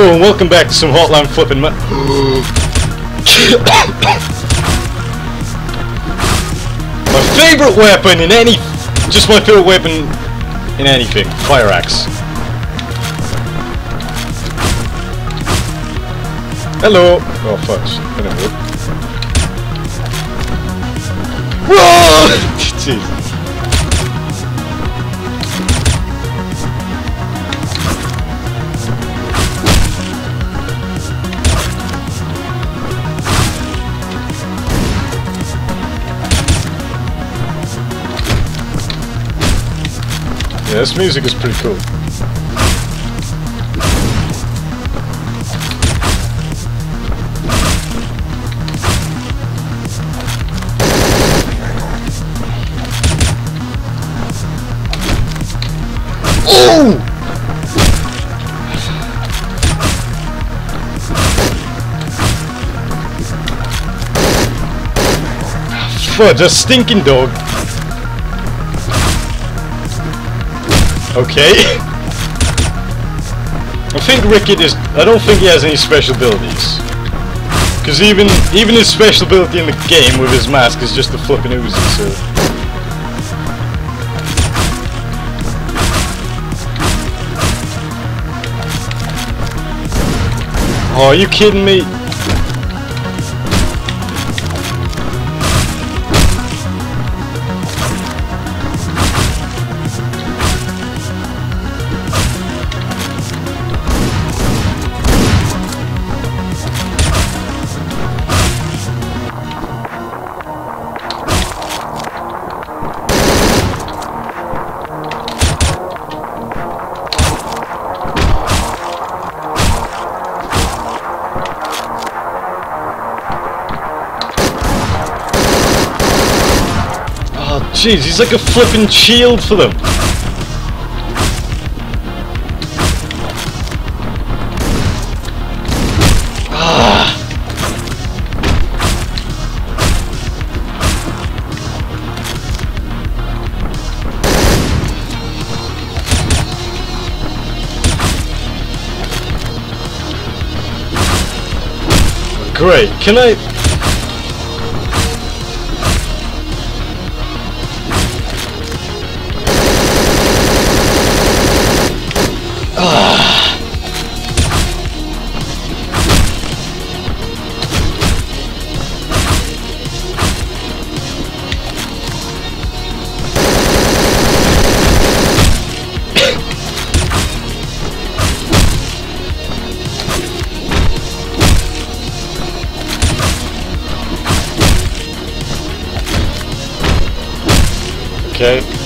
Hello and welcome back to some Hotline Flipping My favorite weapon in any... Just my favorite weapon in anything. Fire axe. Hello! Oh fuck, that didn't! Jeez. This music is pretty cool. Oh! Fudge, a stinking dog. Okay. I think Richter is... I don't think he has any special abilities. Because even even his special ability in the game with his mask is just a flipping Uzi, so... Oh, are you kidding me? Jeez, he's like a flipping shield for them. Ah. Great, can I... Okay.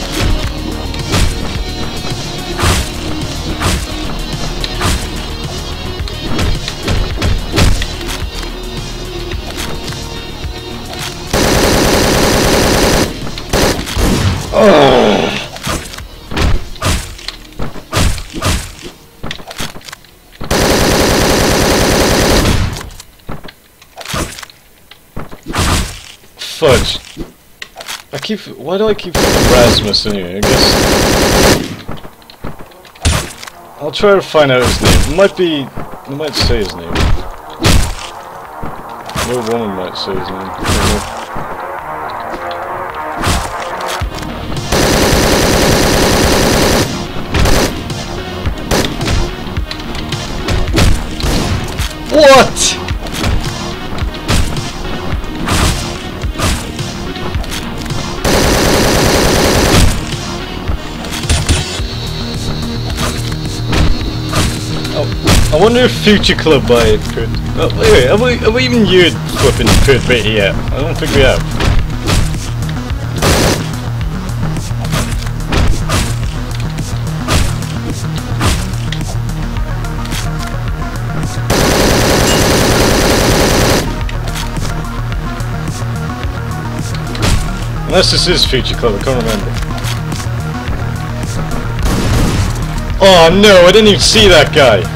Fudge. Keep. Why do I keep Rasmus anyway? I guess. I'll try to find out his name. It might be. Might say his name. No woman might say his name. What? I wonder if Future Club by it could. Oh, wait, have we, have we even used flipping Kurt Beatty yet? I don't think we have. Unless this is Future Club, I can't remember. Oh no, I didn't even see that guy.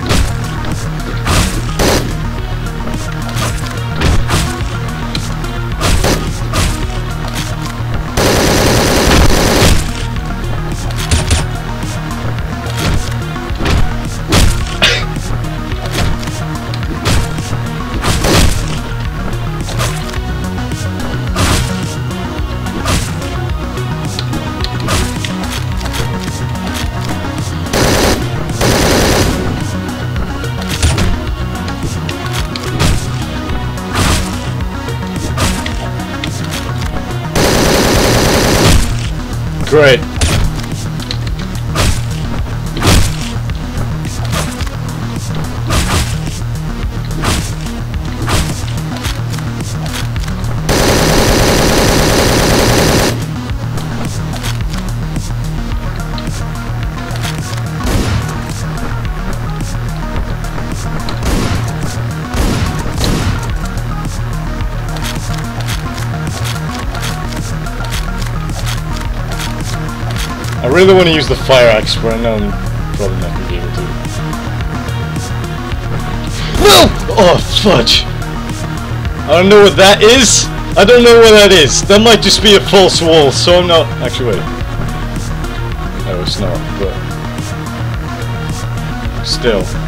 Great. Really want to use the fire axe, but I know I'm probably not going to be able to. No! Oh, fudge! I don't know what that is. I don't know what that is. That might just be a false wall, so I'm not... Actually, wait. No, it's not, but... Still.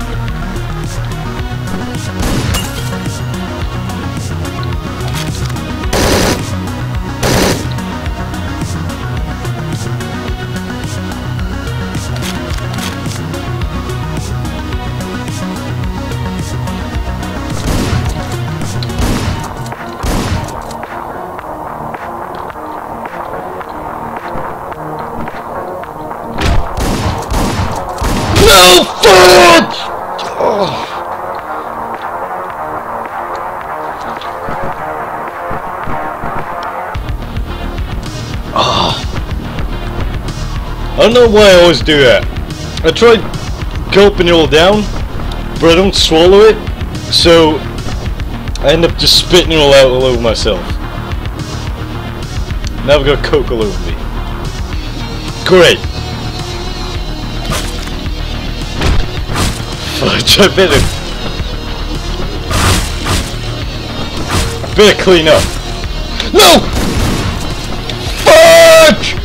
No! Fudge! Oh. I don't know why I always do that. I try gulping it all down, but I don't swallow it, so I end up just spitting it all out all over myself. Now I've got coke all over me. Great. I better... I better clean up. No! Fudge!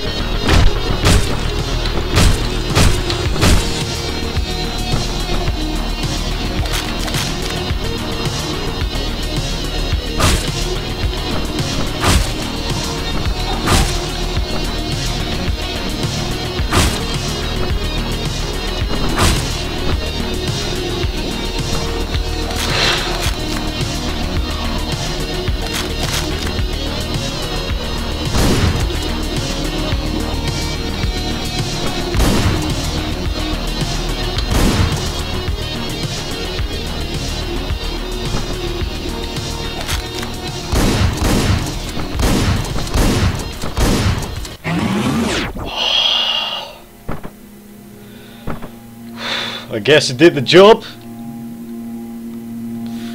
I guess it did the job.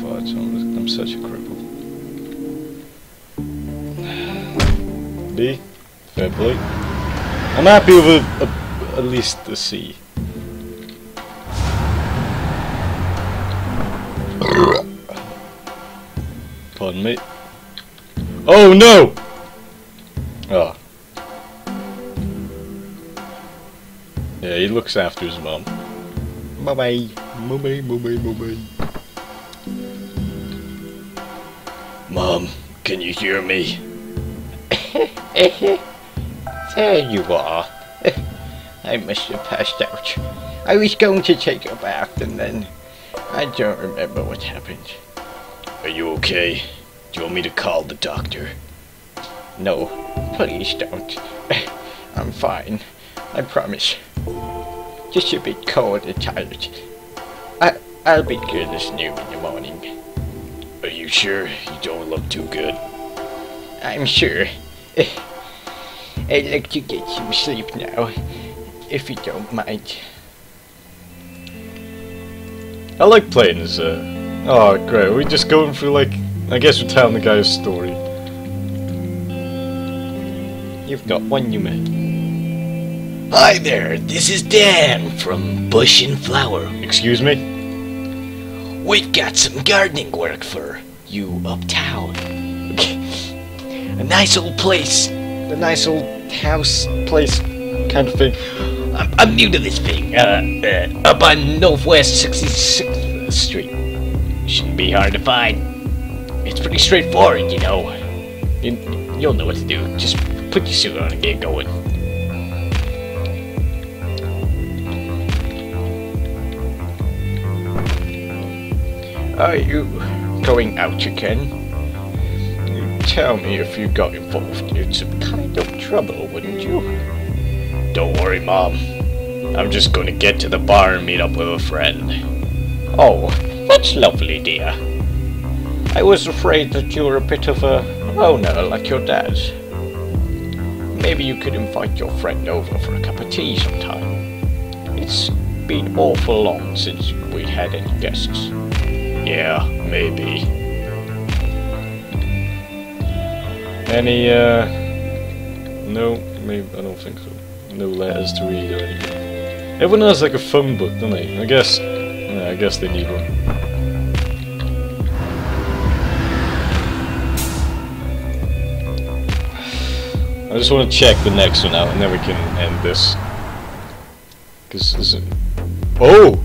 Fudge, I'm, I'm such a cripple. B, fair play. I'm happy with a, a, at least a C. Pardon me. Oh no! Ah. Yeah, he looks after his mum. Bye bye. Bye bye, bye bye, bye. Mom, can you hear me? There you are. I must have passed out. I was going to take a bath and then I don't remember what happened. Are you okay? Do you want me to call the doctor? No, please don't. I'm fine. I promise. Just a bit cold and tired. I, I'll be good as new in the morning. Are you sure you don't look too good? I'm sure. I'd like to get some sleep now, if you don't mind. I like playing as uh Oh great, we're just going through like I guess we're telling the guy's story. You've got one new man. Hi there, this is Dan from Bush and Flower. Excuse me? We've got some gardening work for you uptown. A nice old place. A nice old house, place, kind of thing. I'm, I'm new to this thing. Uh, uh, up on Northwest 66th Street. Shouldn't be hard to find. It's pretty straightforward, you know. You, you'll know what to do. Just put your suit on and get going. Are you going out again? You tell me if you got involved in some kind of trouble, wouldn't you? Don't worry, Mom. I'm just gonna get to the bar and meet up with a friend. Oh, that's lovely, dear. I was afraid that you were a bit of a loner like your dad. Maybe you could invite your friend over for a cup of tea sometime. It's been awful long since we had any guests. Yeah, maybe. Any, uh... No, maybe, I don't think so. No letters to read or anything. Everyone has like a phone book, don't they? I guess, yeah, I guess they need one. I just want to check the next one out and then we can end this. Cause this is... Oh!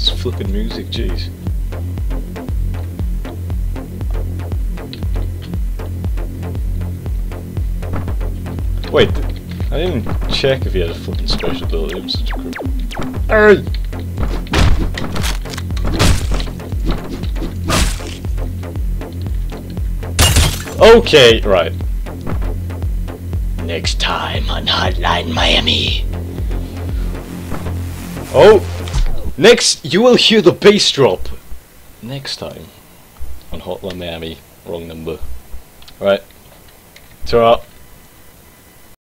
It's flipping music, jeez. Wait, I didn't check if he had a flipping special ability. I'm such a. Hey! Okay, right. Next time on Hotline Miami. Oh! Next, you will hear the bass drop. Next time on Hotline Miami. Wrong number. Right. Ta-ra.